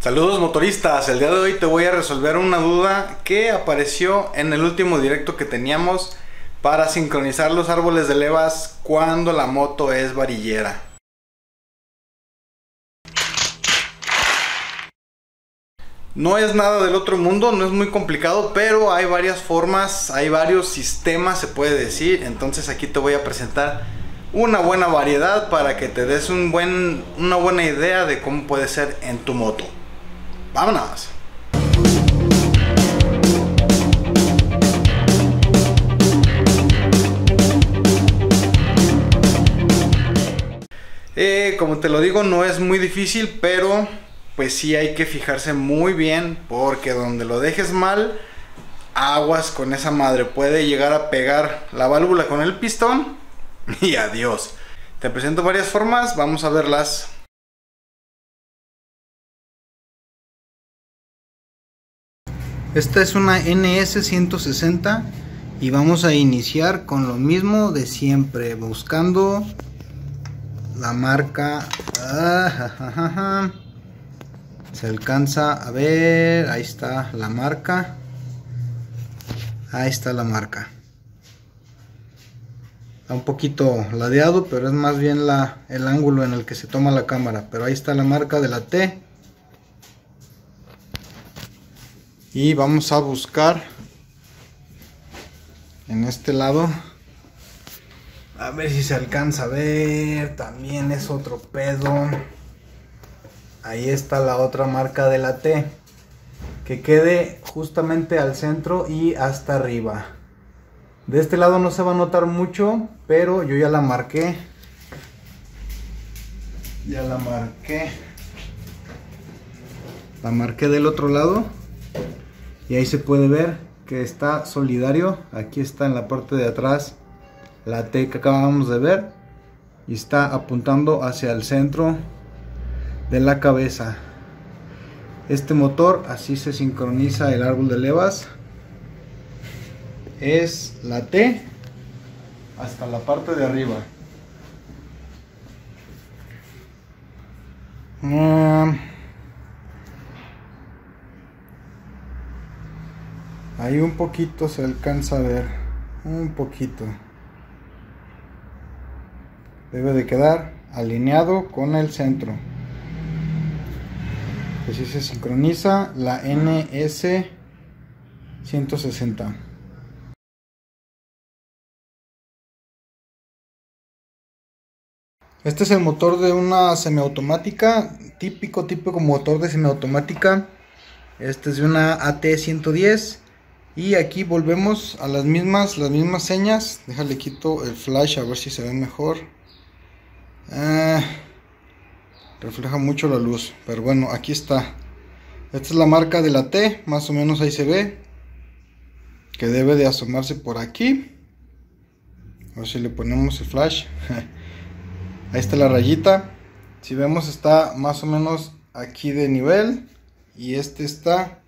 Saludos motoristas, el día de hoy te voy a resolver una duda que apareció en el último directo que teníamos para sincronizar los árboles de levas cuando la moto es varillera. No es nada del otro mundo, no es muy complicado, pero hay varias formas, hay varios sistemas, se puede decir. Entonces aquí te voy a presentar una buena variedad para que te des un buen, una buena idea de cómo puede ser en tu moto. Vámonos. Eh, como te lo digo, no es muy difícil, pero pues sí hay que fijarse muy bien porque donde lo dejes mal, aguas con esa madre. Puede llegar a pegar la válvula con el pistón y adiós. Te presento varias formas, vamos a verlas. Esta es una NS160 y vamos a iniciar con lo mismo de siempre, buscando la marca... Ah, se alcanza a ver ahí está la marca. Ahí está la marca. Está un poquito ladeado pero es más bien el ángulo en el que se toma la cámara. Pero ahí está la marca de la T y vamos a buscar en este lado. A ver si se alcanza a ver. También es otro pedo. Ahí está la otra marca de la T que quede justamente al centro y hasta arriba. De este lado no se va a notar mucho pero yo ya la marqué. Ya la marqué. La marqué del otro lado y ahí se puede ver que está solidario. Aquí está en la parte de atrás la T que acabamos de ver. Y está apuntando hacia el centro de la cabeza. Este motor así se sincroniza el árbol de levas. Es la T hasta la parte de arriba. Mm. Ahí un poquito se alcanza a ver un poquito debe de quedar alineado con el centro Así se sincroniza la NS 160. Este es el motor de una semiautomática, típico, típico motor de semiautomática. Este es de una AT110. Y aquí volvemos a las mismas, las mismas señas. Déjale quito el flash a ver si se ve mejor. Ah refleja mucho la luz pero bueno aquí está. Esta es la marca de la T más o menos ahí se ve que debe de asomarse por aquí. A ver si le ponemos el flash. Ahí está la rayita. Si vemos está más o menos aquí de nivel. Y este está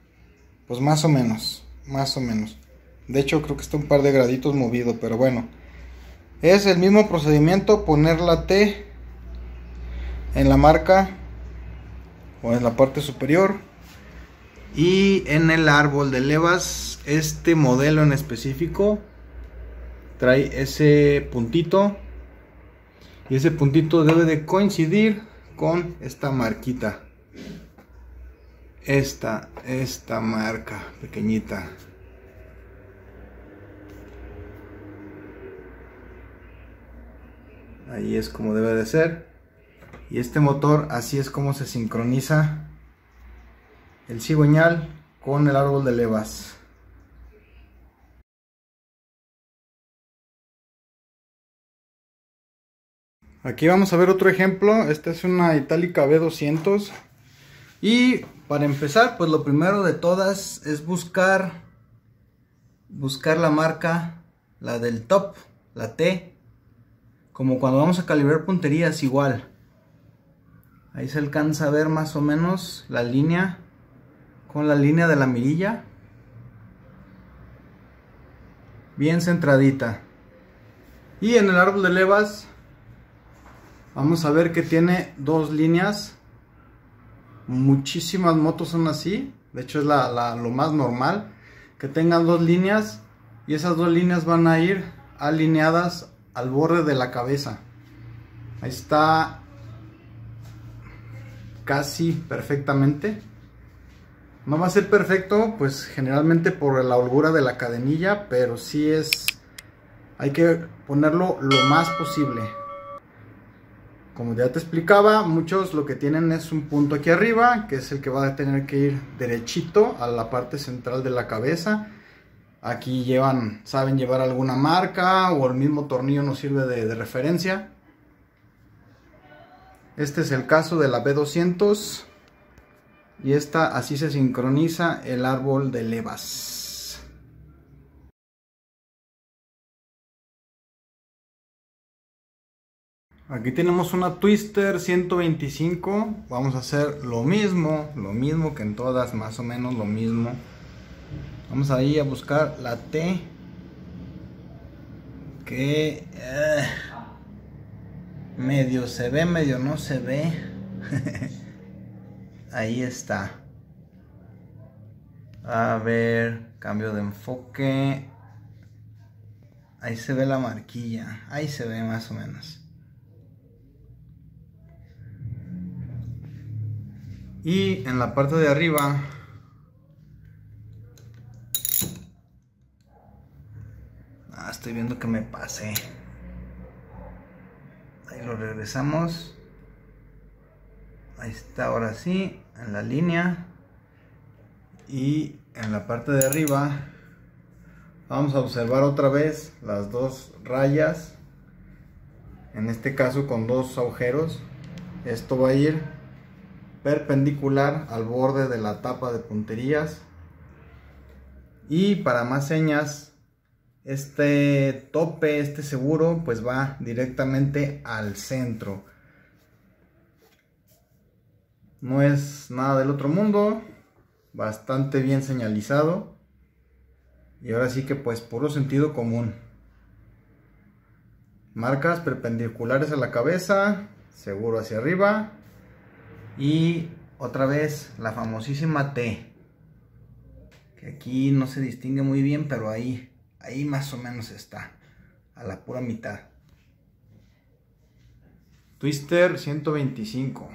pues más o menos más o menos. De hecho creo que está un par de graditos movido pero bueno. Es el mismo procedimiento poner la T en la marca o en la parte superior y en el árbol. De levas este modelo en específico trae ese puntito y ese puntito debe de coincidir con esta marquita esta esta marca pequeñita. Ahí es como debe de ser. Y este motor así es como se sincroniza el cigüeñal con el árbol de levas. Aquí vamos a ver otro ejemplo, esta es una Itálica B200 y para empezar pues lo primero de todas es buscar buscar la marca, la del top, la T, como cuando vamos a calibrar punterías igual. Ahí se alcanza a ver más o menos la línea con la línea de la mirilla. Bien centradita. Y en el árbol de levas vamos a ver que tiene dos líneas Muchísimas motos son así. De hecho es lo más normal. Que tengan dos líneas. Y esas dos líneas van a ir alineadas al borde de la cabeza. Ahí está casi perfectamente. No va a ser perfecto, pues generalmente por la holgura de la cadenilla, pero sí es... Hay que ponerlo lo más posible. Como ya te explicaba, muchos lo que tienen es un punto aquí arriba, que es el que va a tener que ir derechito a la parte central de la cabeza. Aquí llevan, saben llevar alguna marca o el mismo tornillo nos sirve de, de referencia. Este es el caso de la B200 y esta así se sincroniza el árbol de levas. Aquí tenemos una Twister 125. Vamos a hacer lo mismo, lo mismo que en todas, más o menos lo mismo. Vamos ahí a buscar la T. Que eh, medio se ve, medio no se ve. ahí está. A ver, cambio de enfoque. Ahí se ve la marquilla. Ahí se ve más o menos. Y en la parte de arriba ah, estoy viendo que me pasé. Ahí lo regresamos. Ahí está ahora sí en la línea y en la parte de arriba vamos a observar otra vez las dos rayas en este caso con dos agujeros esto va a ir perpendicular al borde de la tapa de punterías y para más señas este tope este seguro pues va directamente al centro no es nada del otro mundo. Bastante bien señalizado. Y ahora sí que pues puro sentido común. Marcas perpendiculares a la cabeza. Seguro hacia arriba. Y otra vez la famosísima T. Que aquí no se distingue muy bien, pero ahí, ahí más o menos está. A la pura mitad. Twister 125.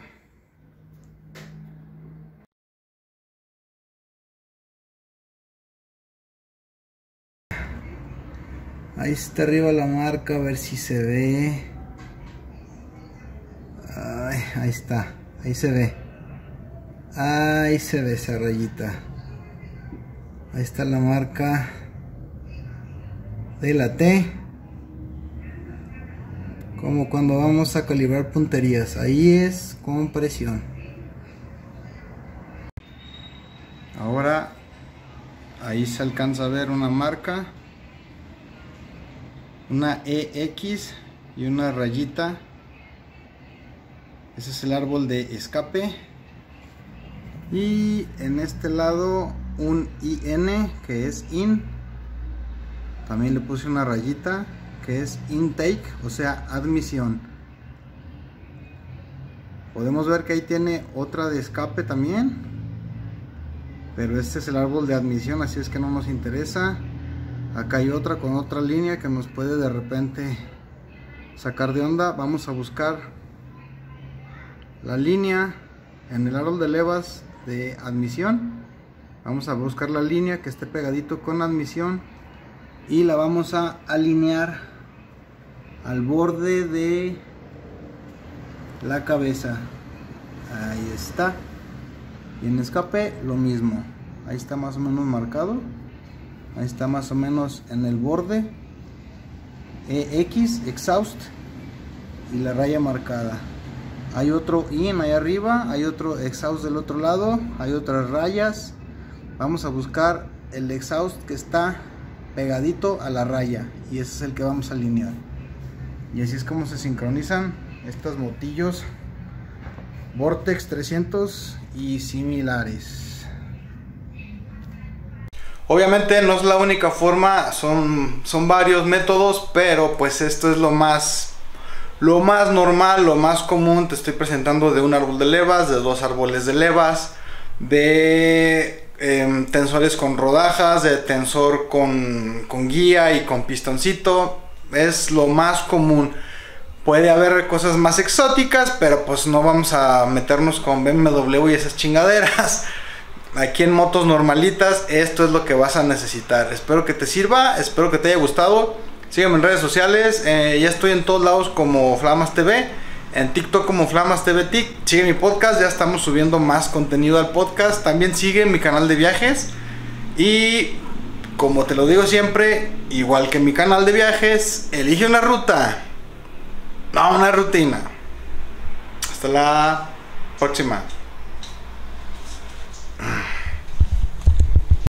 Ahí está arriba la marca, a ver si se ve. ahí está, ahí se ve. Ahí se ve esa rayita. Ahí está la marca de la T. Como cuando vamos a calibrar punterías. Ahí es con presión. Ahora ahí se alcanza a ver una marca una EX y una rayita ese es el árbol de escape. Y en este lado un IN que es IN. También le puse una rayita que es intake o sea admisión. Podemos ver que ahí tiene otra de escape también. Pero este es el árbol de admisión así es que no nos interesa. Acá hay otra con otra línea que nos puede de repente sacar de onda. Vamos a buscar la línea en el árbol de levas de admisión. Vamos a buscar la línea que esté pegadito con admisión y la vamos a alinear al borde de la cabeza. Ahí está. Y en escape lo mismo. Ahí está más o menos marcado. Ahí está más o menos en el borde. EX exhaust y la raya marcada hay otro IN ahí arriba hay otro exhaust del otro lado hay otras rayas. Vamos a buscar el exhaust que está pegadito a la raya y ese es el que vamos a alinear. Y así es como se sincronizan estos motillos Vortex 300 y similares. Obviamente no es la única forma, son, son varios métodos, pero pues esto es lo más, Lo más normal, lo más común, te estoy presentando de un árbol de levas, de dos árboles de levas, de em, tensores con rodajas, de tensor con, con guía y con pistoncito. Es lo más común. Puede haber cosas más exóticas, pero pues no vamos a meternos con BMW y esas chingaderas. Aquí en motos normalitas, esto es lo que vas a necesitar. Espero que te sirva, espero que te haya gustado. Sígueme en redes sociales, eh, ya estoy en todos lados como Flamas TV, en TikTok como Flamas TV TIC. Sigue mi podcast, ya estamos subiendo más contenido al podcast. También sigue mi canal de viajes. Y como te lo digo siempre, igual que mi canal de viajes, elige una ruta no una rutina. Hasta la próxima.